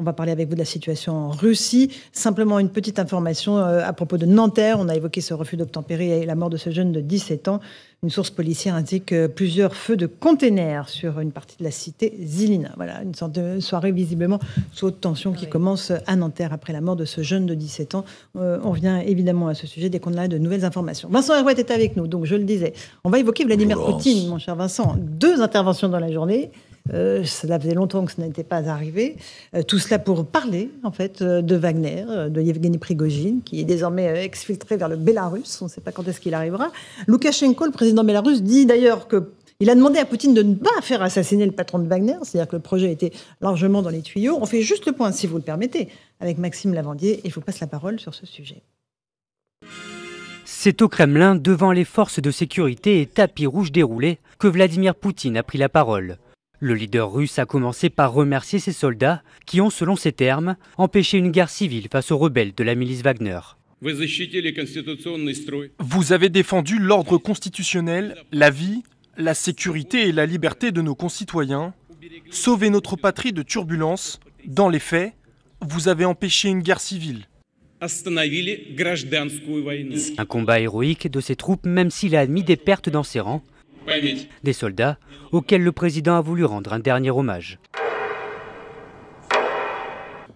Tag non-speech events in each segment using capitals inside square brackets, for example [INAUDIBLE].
On va parler avec vous de la situation en Russie. Simplement une petite information euh, à propos de Nanterre. On a évoqué ce refus d'obtempérer et la mort de ce jeune de 17 ans. Une source policière indique plusieurs feux de containers sur une partie de la cité Zilina. Voilà, une sorte de soirée visiblement sous haute tension qui commence à Nanterre après la mort de ce jeune de 17 ans. Euh, on revient évidemment à ce sujet dès qu'on a de nouvelles informations. Vincent Herouet est avec nous, donc je le disais. On va évoquer Vladimir Poutine, mon cher Vincent. Deux interventions dans la journée. Euh, cela faisait longtemps que ce n'était pas arrivé. Euh, tout cela pour parler, en fait, euh, de Wagner, de Yevgeny Prigogine, qui est désormais exfiltré vers le Bélarus. On ne sait pas quand est-ce qu'il arrivera. Loukachenko, le président bélarus, dit d'ailleurs que il a demandé à Poutine de ne pas faire assassiner le patron de Wagner, c'est-à-dire que le projet était largement dans les tuyaux. On fait juste le point, si vous le permettez, avec Maxime Lavandier, et je vous passe la parole sur ce sujet. C'est au Kremlin, devant les forces de sécurité et tapis rouges déroulés, que Vladimir Poutine a pris la parole. Le leader russe a commencé par remercier ses soldats qui ont, selon ses termes, empêché une guerre civile face aux rebelles de la milice Wagner. Vous avez défendu l'ordre constitutionnel, la vie, la sécurité et la liberté de nos concitoyens, sauvé notre patrie de turbulences. Dans les faits, vous avez empêché une guerre civile. Un combat héroïque de ses troupes, même s'il a admis des pertes dans ses rangs, des soldats auxquels le président a voulu rendre un dernier hommage.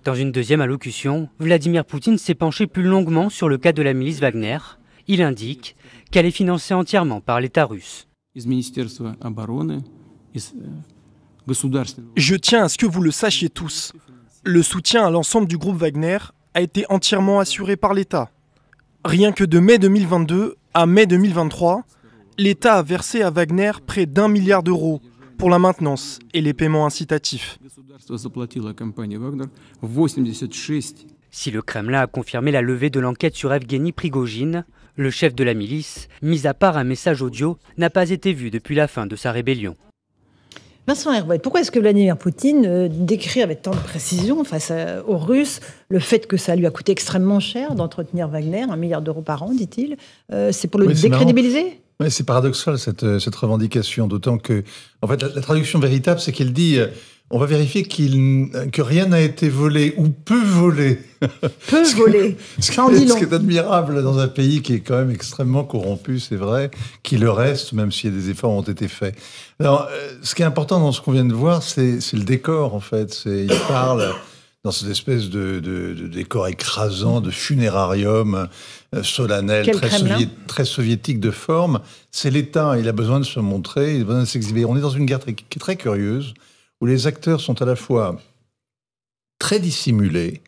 Dans une deuxième allocution, Vladimir Poutine s'est penché plus longuement sur le cas de la milice Wagner. Il indique qu'elle est financée entièrement par l'État russe. Je tiens à ce que vous le sachiez tous. Le soutien à l'ensemble du groupe Wagner a été entièrement assuré par l'État. Rien que de mai 2022 à mai 2023, l'État a versé à Wagner près d'un milliard d'euros pour la maintenance et les paiements incitatifs. Si le Kremlin a confirmé la levée de l'enquête sur Evgeny Prigogine, le chef de la milice, mis à part un message audio, n'a pas été vu depuis la fin de sa rébellion. Vincent Herouet, pourquoi est-ce que Vladimir Poutine euh, décrit avec tant de précision face aux Russes le fait que ça lui a coûté extrêmement cher d'entretenir Wagner, un milliard d'euros par an, dit-il euh, C'est pour le décrédibiliser? C'est paradoxal cette, cette revendication, d'autant que, en fait, la, traduction véritable, c'est qu'il dit euh, on va vérifier qu'il, que rien n'a été volé ou peu volé. [LAUGHS] Peu volé. ce, qui, ce qui est admirable dans un pays qui est quand même extrêmement corrompu, c'est vrai, qui le reste, même si des efforts ont été faits. Alors, euh, ce qui est important dans ce qu'on vient de voir, c'est, c'est le décor, en fait. C'est, il parle dans cette espèce de, décor écrasant, de funérarium euh, solennel, très, soviétique de forme. C'est l'État, il a besoin de se montrer, il a besoin de s'exhiber. On est dans une guerre très, curieuse, où les acteurs sont à la fois très dissimulés,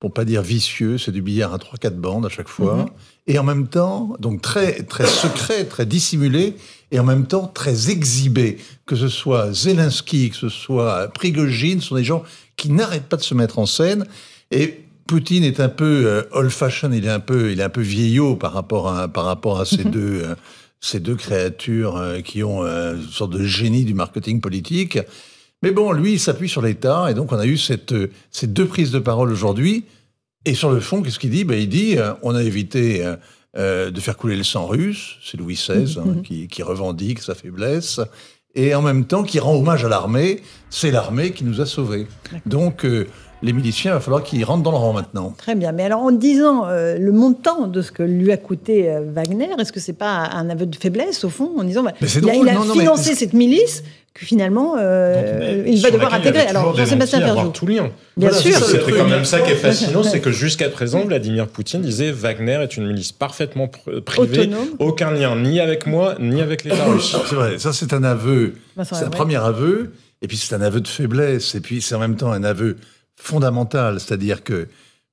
pour pas dire vicieux, c'est du billard à 3-4 bandes à chaque fois, mhm. et en même temps, donc très, très secret, très dissimulé, et en même temps très exhibé. Que ce soit Zelensky, que ce soit Prigogine, ce sont des gens qui n'arrête pas de se mettre en scène. Et Poutine est un peu euh, old-fashioned, il est un peu, il est un peu vieillot par rapport à, par rapport à ces [LAUGHS] deux, euh, ces deux créatures euh, qui ont une sorte de génie du marketing politique. Mais bon, lui, il s'appuie sur l'État, et donc on a eu cette, ces deux prises de parole aujourd'hui. Et sur le fond, qu'est-ce qu'il dit? Ben, Il dit on a évité de faire couler le sang russe, c'est Louis XVI hein, qui, qui, revendique sa faiblesse, et en même temps qui rend hommage à l'armée. C'est l'armée qui nous a sauvés. Donc euh, les miliciens, il va falloir qu'ils rentrent dans le rang maintenant. Très bien. Mais alors, en disant euh, le montant de ce que lui a coûté euh, Wagner, est-ce que c'est pas un aveu de faiblesse, au fond, en disant bah, il, a, il a financé cette milice que finalement, euh, il va devoir intégrer. Alors, Jean-Sébastien Ferjou. tout lien. Bien sûr. C'est quand même ça qui est [LAUGHS] fascinant, c'est que jusqu'à présent, Vladimir Poutine disait Wagner est une milice parfaitement privée, aucun lien ni avec moi, ni avec l'État russe. [COUGHS] C'est vrai, ça c'est un aveu, c'est un premier aveu, et puis c'est un aveu de faiblesse, et puis c'est en même temps un aveu fondamental, c'est-à-dire que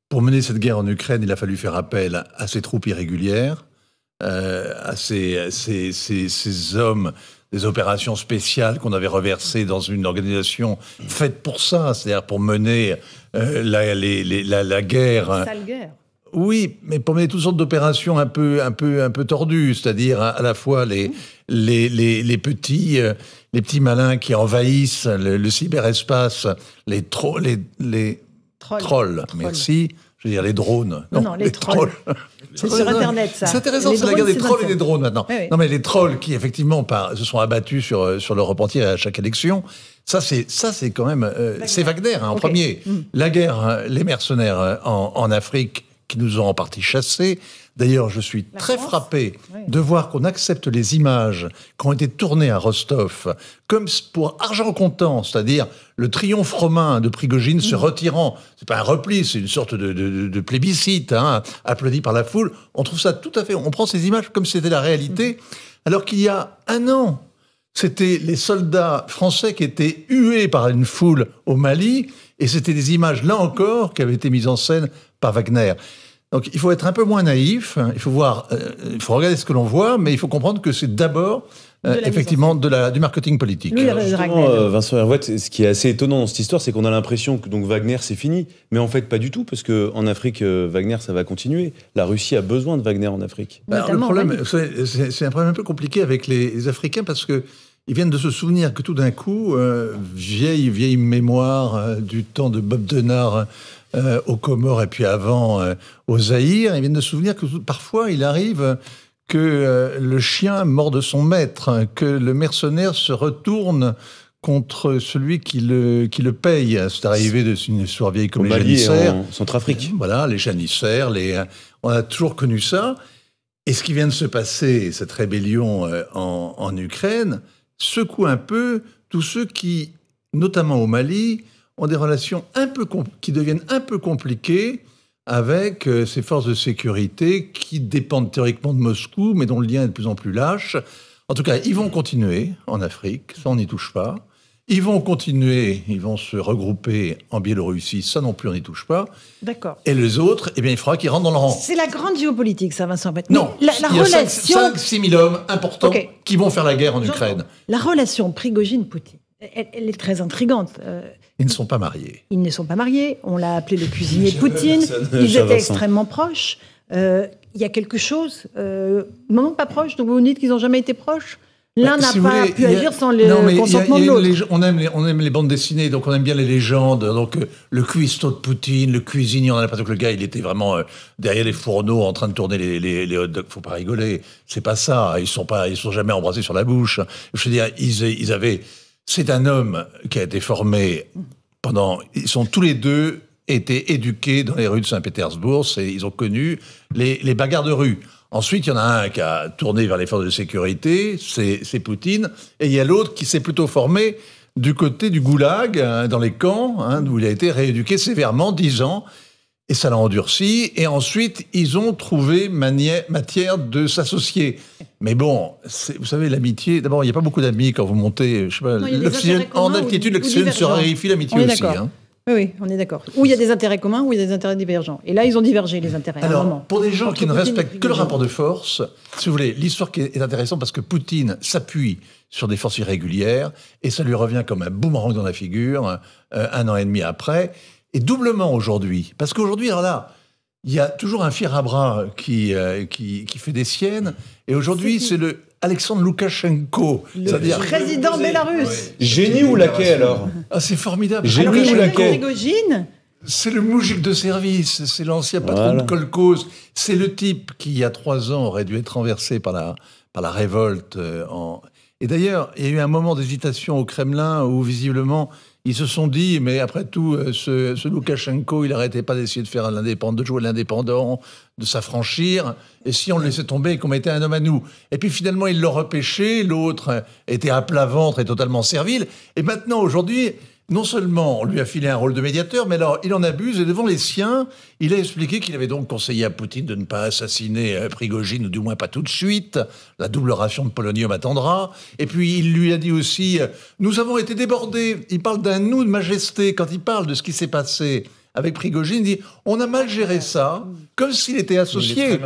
pour mener cette guerre en Ukraine, il a fallu faire appel à ces troupes irrégulières, euh, à ces, ces, ces, ces hommes des opérations spéciales qu'on avait reversées dans une organisation faite pour ça, c'est-à-dire pour mener euh, la, la, la, guerre. Sale guerre. Oui, mais pour mener toutes sortes d'opérations un peu, un peu, un peu tordues, c'est-à-dire à, la fois les, les, les, les, petits, euh, les petits malins qui envahissent le, cyberespace, les, trop, les, les Troll. Merci. Je veux dire les drones. Non, non, les, trolls. c'est sur Internet, ça. C'est intéressant, c'est la guerre des trolls et des drones maintenant. Non, mais les trolls qui, effectivement, se sont abattus sur, euh, sur le repentir à chaque élection, ça, c'est, ça, c'est quand même. Euh, c'est Wagner, hein, en premier. Mm. La guerre, hein, les mercenaires en, en Afrique qui nous ont en partie chassés. D'ailleurs, je suis très frappé de voir qu'on accepte les images qui ont été tournées à Rostov comme pour argent comptant, c'est-à-dire le triomphe romain de Prigogine se mm. retirant. C'est pas un repli, c'est une sorte de, plébiscite, hein, applaudi par la foule. On trouve ça tout à fait. On prend ces images comme si c'était la réalité, mm. alors qu'il y a un an, c'était les soldats français qui étaient hués par une foule au Mali, et c'était des images, là encore, qui avaient été mises en scène par Wagner. Donc il faut être un peu moins naïf, il faut voir, euh, il faut regarder ce que l'on voit, mais il faut comprendre que c'est d'abord euh, effectivement de la, du marketing politique. Euh, Vincent Hervouet, ce qui est assez étonnant dans cette histoire, c'est qu'on a l'impression que donc Wagner c'est fini, mais en fait pas du tout, parce que en Afrique Wagner ça va continuer. La Russie a besoin de Wagner en Afrique. Bah, le problème, c'est un problème un peu compliqué avec les, Africains parce que ils viennent de se souvenir que tout d'un coup, vieille vieille mémoire du temps de Bob Denard euh, aux Comores et puis avant euh, aux Zaïre. Ils viennent de se souvenir que parfois il arrive que euh, le chien morde son maître, que le mercenaire se retourne contre celui qui le, qui le paye. C'est arrivé de une histoire vieille comme les janissaires. En Centrafrique. Voilà, les janissaires, les, on a toujours connu ça. Et ce qui vient de se passer, cette rébellion en, en Ukraine, secoue un peu tous ceux qui, notamment au Mali, ont des relations un peu qui deviennent un peu compliquées avec euh, ces forces de sécurité qui dépendent théoriquement de Moscou, mais dont le lien est de plus en plus lâche. En tout cas, ils vont continuer en Afrique, ça on n'y touche pas. Ils vont continuer, ils vont se regrouper en Biélorussie, ça non plus on n'y touche pas. D'accord. Et les autres, eh bien il faudra qu'ils rentrent dans le rang. C'est la grande géopolitique, ça Vincent. Non, la, il y a relation... 5-6 000 hommes importants qui vont faire la guerre en Ukraine. La relation Prigogine-Poutine, elle, est très intrigante. Euh, ils ne sont pas mariés. Ils ne sont pas mariés. On l'a appelé le cuisinier de Poutine. Ils étaient extrêmement proches. Euh, il y a quelque chose. Euh, non, pas proches. Donc vous dites qu'ils n'ont jamais été proches L'un bah, n'a pas pu agir sans le consentement de l'autre. On aime, les, on aime les bandes dessinées, donc on aime bien les légendes. Donc le cuistot de Poutine, le cuisinier, on a l'impression que le gars, il était vraiment derrière les fourneaux en train de tourner les, les, les hot dogs. Faut pas rigoler. C'est pas ça. Ils sont pas, ils sont jamais embrassés sur la bouche. Je veux dire, ils, ils avaient c'est un homme qui a été formé pendant. Ils sont tous les deux été éduqués dans les rues de Saint-Pétersbourg. Ils ont connu les, bagarres de rue. Ensuite, il y en a un qui a tourné vers les forces de sécurité, c'est Poutine. Et il y a l'autre qui s'est plutôt formé du côté du goulag, hein, dans les camps, hein, où il a été rééduqué sévèrement, dix ans. Et ça l'a endurci. Et ensuite, ils ont trouvé matière de s'associer. Mais bon, vous savez, l'amitié, d'abord, il n'y a pas beaucoup d'amis quand vous montez. Je sais pas, en altitude, l'oxygène se raréfie l'amitié aussi. Hein. Oui, oui, on est d'accord. Où il y a des intérêts communs, où il y a des intérêts divergents. Et là, ils ont divergé, les intérêts. Alors, pour des gens qui ne respectent que le rapport de force, si vous voulez, l'histoire est intéressante parce que Poutine s'appuie sur des forces irrégulières et ça lui revient comme un boomerang dans la figure euh, un an et demi après. Et doublement aujourd'hui. Parce qu'aujourd'hui, alors là, il y a toujours un fier à bras qui, euh, qui, qui, fait des siennes. Et aujourd'hui, c'est le Alexandre Loukachenko. Le président bélarusse. Génie ou laquais alors ah, C'est formidable. Génie ou laquais c'est le moujik de service, c'est l'ancien patron de Kolkhoz. C'est le type qui, il y a trois ans, aurait dû être renversé par la, par la révolte. Euh, en... Et d'ailleurs, il y a eu un moment d'hésitation au Kremlin où, visiblement, ils se sont dit, mais après tout, euh, ce, Loukachenko, il n'arrêtait pas d'essayer de faire l'indépendant, de jouer l'indépendant, de s'affranchir. Et si on le laissait tomber et qu'on mettait un homme à nous Et puis finalement, il l'a repêché. L'autre était à plat ventre et totalement servile. Et maintenant, aujourd'hui, non seulement on lui a filé un rôle de médiateur, mais alors il en abuse et devant les siens, il a expliqué qu'il avait donc conseillé à Poutine de ne pas assassiner euh, Prigogine, ou du moins pas tout de suite. La double ration de polonium attendra. Et puis il lui a dit aussi, euh, nous avons été débordés. Il parle d'un nous de majesté quand il parle de ce qui s'est passé avec Prigogine, dit on a mal géré ça, comme s'il était associé,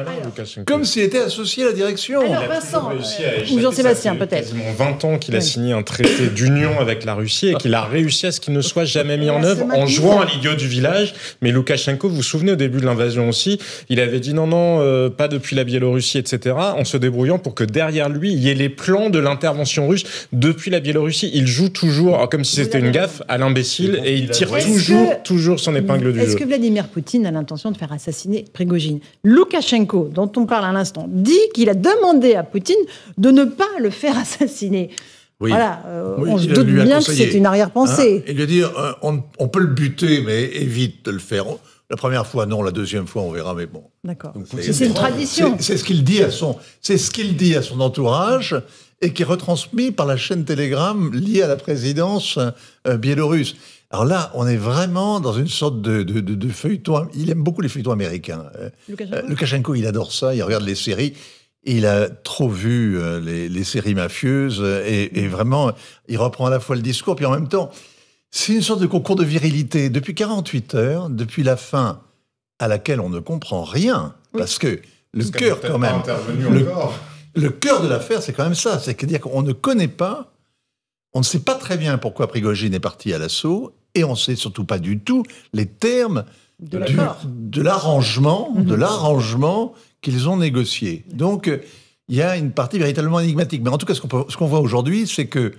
comme s'il était associé à la direction. Alors Vincent, ou Jean-Sébastien peut-être. quasiment 20 ans qu'il a signé un traité d'union avec la Russie et qu'il a réussi à ce qu'il ne soit jamais mis en œuvre en jouant à l'idiot du village. Mais Loukachenko, vous vous souvenez au début de l'invasion aussi, il avait dit non, non, euh, pas depuis la Biélorussie, etc., en se débrouillant pour que derrière lui, il y ait les plans de l'intervention russe depuis la Biélorussie. Il joue toujours, comme si c'était une gaffe, à l'imbécile et il tire toujours, toujours son épingle règles du Est-ce jeu. que Vladimir Poutine a l'intention de faire assassiner Prigogine Loukachenko, dont on parle à l'instant, dit qu'il a demandé à Poutine de ne pas le faire assassiner. Oui. Voilà, euh, Oui, on se il doute a bien que c'est une arrière-pensée. Hein, et lui dire, euh, on, on peut le buter, mais évite de le faire. La première fois, non. La deuxième fois, on verra, mais bon. D'accord. C'est- une tradition. C'est c'est ce qu'il dit à son, c'est ce qu'il dit à son entourage et qui est retransmis par la chaîne Telegram liée à la présidence euh, biélorusse. Alors là, on est vraiment dans une sorte de, de, de- de feuilleton. Il aime beaucoup les feuilletons américains. Loukachenko euh, Loukachenko, il adore ça. Il regarde les séries. Il a trop vu euh, les, les séries mafieuses euh, et, et vraiment, il reprend à la fois le discours puis en même temps, c'est une sorte de concours de virilité. Depuis 48 heures, depuis la fin à laquelle on ne comprend rien, parce que le cœur quand même, le, le cœur de l'affaire, c'est quand même ça, c'est que dire qu'on ne connaît pas, on ne sait pas très bien pourquoi Prigogine est parti à l'assaut, et on ne sait surtout pas du tout les termes De du- l'accord. de l'arrangement, de Mhm. l'arrangement qu'ils ont négocié. Donc, il y a une partie véritablement énigmatique. Mais en tout cas, ce qu'on peut- ce qu'on voit aujourd'hui, c'est que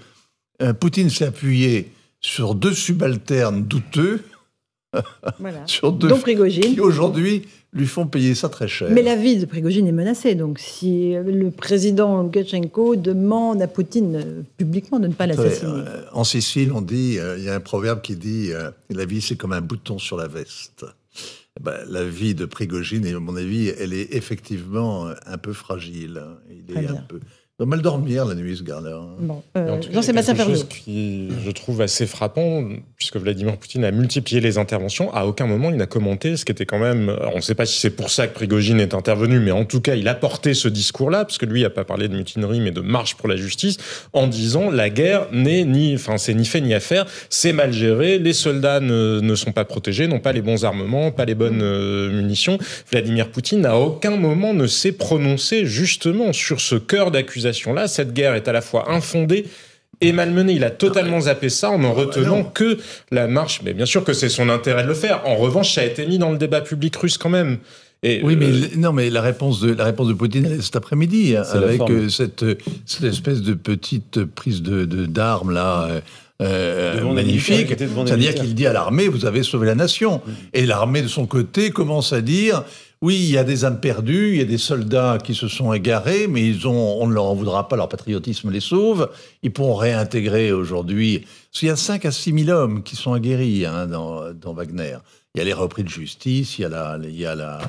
euh, Poutine s'est appuyé sur deux subalternes douteux, Voilà. [LAUGHS] sur deux Donc Prigogine. qui aujourd'hui lui font payer ça très cher. Mais la vie de Prigogine est menacée. Donc, si le président Loukachenko demande à Poutine euh, publiquement de ne pas l'assassiner. euh, en Sicile, on dit, euh, il y a un proverbe qui dit euh, la vie c'est comme un bouton sur la veste. Eh ben, la vie de Prigogine, à mon avis, elle est effectivement un peu fragile. Il est un peu. Il doit mal dormir la nuit, ce gars-là. Bon, euh, en tout cas, Jean-Sébastien Ferjou. chose qui, je trouve, assez frappant, puisque Vladimir Poutine a multiplié les interventions. À aucun moment, il n'a commenté ce qui était quand même. on ne sait pas si c'est pour ça que Prigogine est intervenu, mais en tout cas, il a porté ce discours-là, parce que lui, il n'a pas parlé de mutinerie, mais de marche pour la justice, en disant la guerre n'est ni, enfin, c'est ni fait ni à faire, c'est mal géré, les soldats ne, ne sont pas protégés, n'ont pas les bons armements, pas les bonnes euh, munitions. Vladimir Poutine, à aucun moment, ne s'est prononcé justement sur ce cœur Cette guerre est à la fois infondée et malmenée. Il a totalement zappé ça en ne retenant non. que la marche. Mais bien sûr que c'est son intérêt de le faire. En revanche, ça a été mis dans le débat public russe quand même. Et, Oui, mais euh, non, mais la réponse de la réponse de Poutine elle est cet après-midi hein, avec euh, cette cette espèce de petite prise de d'armes là. euh, magnifique, c'est-à-dire qu'il dit à l'armée vous avez sauvé la nation. Et l'armée de son côté commence à dire oui il y a des âmes perdues il y a des soldats qui se sont égarés mais ils ont on ne leur en voudra pas leur patriotisme les sauve. Ils pourront réintégrer aujourd'hui qu'il y a 5 à 6 000 hommes qui sont aguerris hein, dans dans Wagner. Il y a les repris de justice il y a la il y a la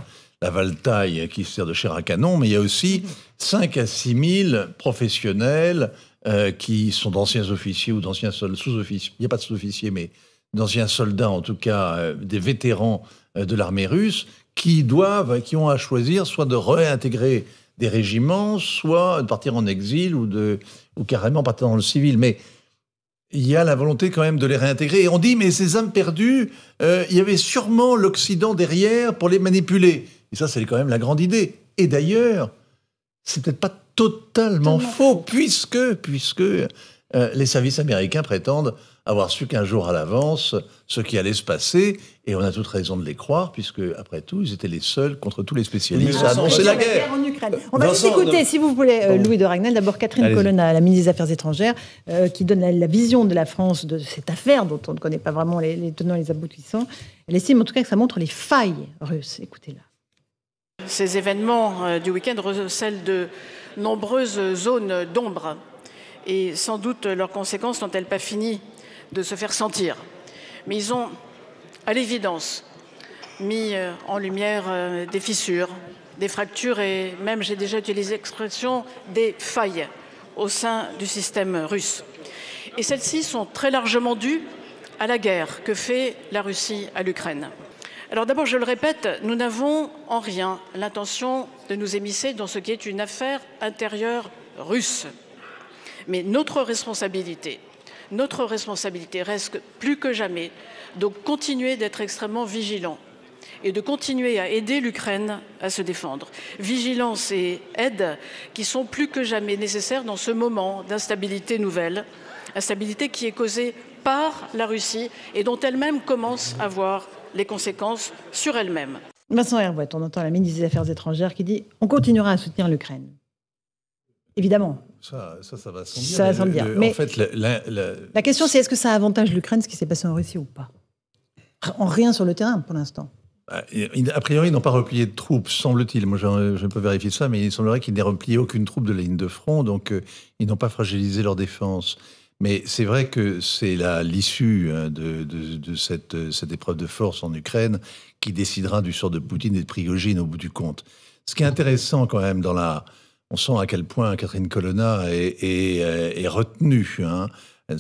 la Valtaille qui sert de chair à canon, mais il y a aussi 5 à 6 000 professionnels euh, qui sont d'anciens officiers ou d'anciens sous-officiers. Il n'y a pas de sous-officiers, mais d'anciens soldats, en tout cas euh, des vétérans euh, de l'armée russe, qui doivent, qui ont à choisir soit de réintégrer des régiments, soit de partir en exil ou, de, ou carrément partir dans le civil. Mais il y a la volonté quand même de les réintégrer. Et on dit, mais ces âmes perdues, il y avait sûrement l'Occident derrière pour les manipuler. Et ça, c'est quand même la grande idée. Et d'ailleurs, c'est peut-être pas totalement faux, puisque, puisque euh, les services américains prétendent avoir su qu'un jour à l'avance ce qui allait se passer, et on a toute raison de les croire, puisque après tout, ils étaient les seuls contre tous les spécialistes à annoncer la guerre. en Ukraine. On va juste écouter, si vous voulez, euh. Louis de Ragnel. D'abord, Catherine. Colonna, la ministre des Affaires étrangères, euh, qui donne la, la vision de la France de cette affaire dont on ne connaît pas vraiment les, les tenants et les aboutissants. Elle estime en tout cas que ça montre les failles russes. Écoutez-la. Ces événements euh, du week-end recèlent de nombreuses zones d'ombre et sans doute leurs conséquences n'ont-elles pas fini de se faire sentir. Mais ils ont, à l'évidence, mis euh, en lumière euh, des fissures, des fractures et même, j'ai déjà utilisé l'expression, des failles au sein du système russe. Et celles-ci sont très largement dues à la guerre que fait la Russie à l'Ukraine. Alors d'abord, je le répète, nous n'avons en rien l'intention de nous émisser dans ce qui est une affaire intérieure russe. Mais notre responsabilité, notre responsabilité reste plus que jamais de continuer d'être extrêmement vigilants et de continuer à aider l'Ukraine à se défendre. Vigilance et aide qui sont plus que jamais nécessaires dans ce moment d'instabilité nouvelle, instabilité qui est causée par la Russie et dont elle-même commence à voir les conséquences sur elle-même. Vincent Herouet, on entend la ministre des Affaires étrangères qui dit on continuera à soutenir l'Ukraine. Évidemment. Ça, ça, ça va sans dire. Ça va Mais sans le- dire. le- Mais- En fait, la- la- la- La question, c'est est-ce que ça avantage l'Ukraine ce qui s'est passé en Russie ou pas? En rien sur le terrain pour l'instant. Bah, a priori, ils n'ont pas replié de troupes, semble-t-il. Moi, je peux vérifier ça, mais il semblerait qu'ils n'aient replié aucune troupe de la ligne de front, donc euh, ils n'ont pas fragilisé leur défense. Mais c'est vrai que c'est l'issue hein, de, cette, cette, épreuve de force en Ukraine qui décidera du sort de Poutine et de Prigogine au bout du compte. Ce qui est intéressant quand même dans la... On sent à quel point Catherine Colonna est, est, retenue. Hein. Elle,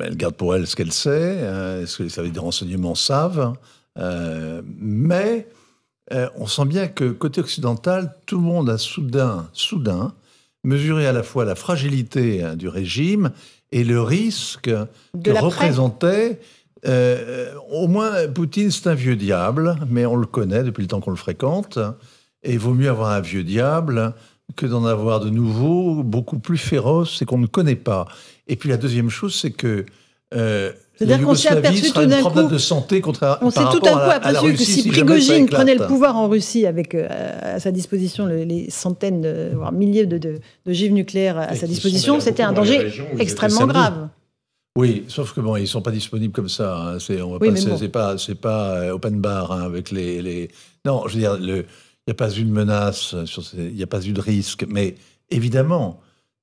elle, garde pour elle ce qu'elle sait, hein, ce que les services de renseignement savent. Euh, mais euh, on sent bien que côté occidental, tout le monde a soudain, soudain mesuré à la fois la fragilité du régime et le risque que représentait. Euh, au moins, Poutine, c'est un vieux diable, mais on le connaît depuis le temps qu'on le fréquente. Et il vaut mieux avoir un vieux diable que d'en avoir de nouveaux, beaucoup plus féroces et qu'on ne connaît pas. Et puis la deuxième chose, c'est que c'est-à-dire qu'on s'est aperçu tout d'un coup. de santé contre, on s'est tout d'un coup aperçu que si, Prigogine prenait le pouvoir en Russie avec euh, à sa disposition les centaines, voire milliers de, de, nucléaires à sa disposition, c'était un danger extrêmement grave. Oui, sauf que bon, ils sont pas disponibles comme ça. Hein. C'est, on c'est, pas, pas euh, open bar hein, avec les, les, Non, je veux dire, il n'y a pas eu de menace, il n'y a pas eu de risque, mais évidemment,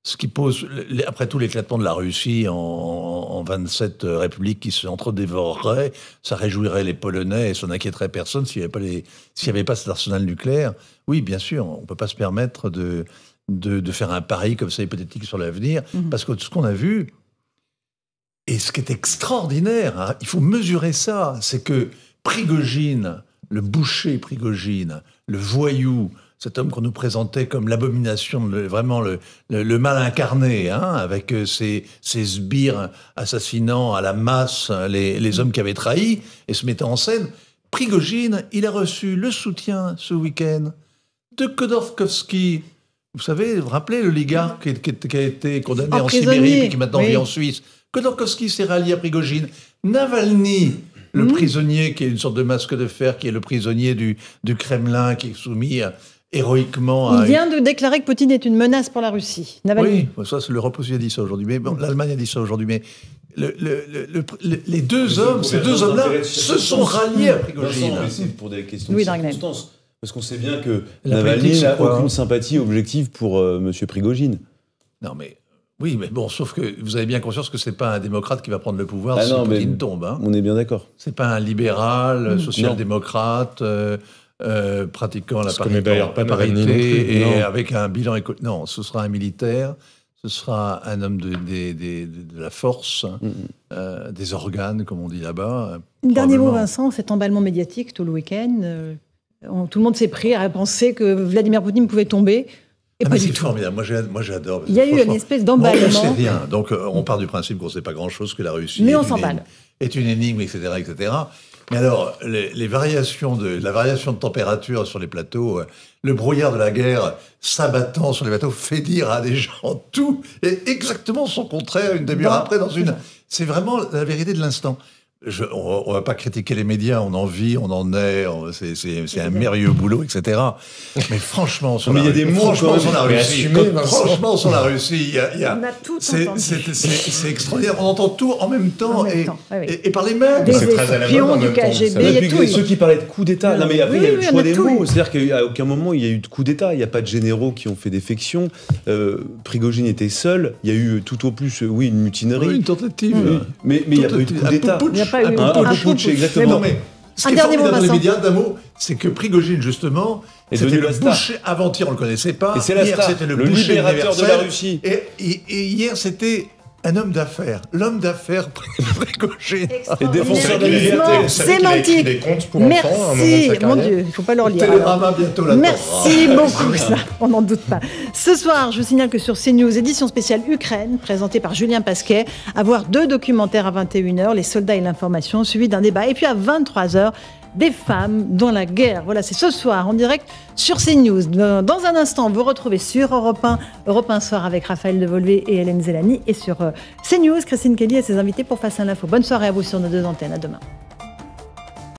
ce qui pose, après tout l'éclatement de la Russie en, 27 euh, républiques qui se dévoreraient ça réjouirait les Polonais et ça n'inquiéterait personne s'il n'y avait, avait pas cet arsenal nucléaire. Oui, bien sûr, on ne peut pas se permettre de, de, faire un pari comme ça hypothétique sur l'avenir, mhm. parce que ce qu'on a vu, et ce qui est extraordinaire, hein, il faut mesurer ça, c'est que Prigogine, le boucher Prigogine, le voyou, cet homme qu'on nous présentait comme l'abomination, vraiment le, mal incarné, hein, avec euh, ses, sbires assassinant à la masse les, hommes qui avaient trahi et se mettant en scène. Prigogine, il a reçu le soutien ce week-end de Khodorkovsky. Vous savez, vous rappelez l'oligarque qui, qui, a été condamné en, Sibérie et qui maintenant vit en Suisse. Khodorkovsky s'est rallié à Prigogine. Navalny, le hmm. prisonnier qui est une sorte de masque de fer, qui est le prisonnier du, du Kremlin, qui est soumis à, héroïquement. Il vient de déclarer que Poutine est une menace pour la Russie. Oui, ça, l'Europe aussi a dit ça aujourd'hui. Mais bon, l'Allemagne a dit ça aujourd'hui. Mais les deux hommes, ces deux hommes-là, se sont ralliés à Prigogine. C'est pour des questions de circonstances. Parce qu'on sait bien que Navalny n'a aucune sympathie objective pour euh, M. Prigogine. Non, mais oui, mais bon, sauf que vous avez bien conscience que c'est pas un démocrate qui va prendre le pouvoir ah si Poutine tombe. Hein. On est bien d'accord. C'est pas un libéral, social-démocrate. Euh, euh, pratiquant la parité, et avec un bilan économique. Non, ce sera un militaire, ce sera un homme de, de, la force. Euh, des organes, comme on dit là-bas. Dernier mot, Vincent, cet emballement médiatique tout le week-end. Euh, tout le monde s'est pris à penser que Vladimir Poutine pouvait tomber. Et ah, c'est formidable. Moi, j'adore. Il y a eu une espèce d'emballement. on ne sait rien. Donc, on part du principe qu'on ne sait pas grand-chose, que la Russie Mais on s'emballe. Est une énigme, etc., etc. Mais alors, les, variations de, la variation de température sur les plateaux, euh, le brouillard de la guerre s'abattant sur les bateaux fait dire à des gens tout et exactement son contraire une demi-heure après dans une. C'est vraiment la vérité de l'instant on, ne va pas critiquer les médias, on en vit, on en est, c'est un merveilleux boulot, etc. Mais franchement, sur, la, y a des franchement, sur la Russie, franchement, sur la Russie, il y a, c'est extraordinaire. On entend tout en même temps, et, et, par les mêmes. Des espions du KGB, il y a tout. Ceux qui parlaient de coup d'État, non mais après il y a eu le choix des mots. C'est-à-dire qu'à aucun moment il y a eu de coup d'État. Il n'y a pas de généraux qui ont fait défection. Euh, Prigogine était seul. Il y a eu tout au plus, oui, une mutinerie. une tentative. Mais il n'y a pas eu de coup d'État pas eu un, un, putsch, exactement. Mais, ce qui est formidable dans les médias, d'un mot, c'est que Prigogine, justement, c'était le boucher, avant-hier on le connaissait pas, et hier c'était le, le boucher libérateur de la Russie. Et, et, et hier c'était un homme d'affaires, l'homme d'affaires Prigogine. Et défenseur de la liberté. Sémantique. Des comptes pour Merci, enfants, mon Dieu, il ne faut pas leur lire. Télérama bientôt là Merci beaucoup, ça, on n'en doute pas. Ce soir, je vous signale que sur CNews, édition spéciale Ukraine, présentée par Julien Pasquet, à voir deux documentaires à 21h, Les soldats et l'information, suivi d'un débat. Et puis à 23h, des femmes dans la guerre. Voilà, c'est ce soir en direct sur CNews. Dans un instant, vous retrouvez sur Europe 1, Europe 1 Soir avec Raphaël Devolvé et Hélène Zélani. Et sur euh, CNews, Christine Kelly et ses invités pour Face à l'info. Bonne soirée à vous sur nos deux antennes. À demain.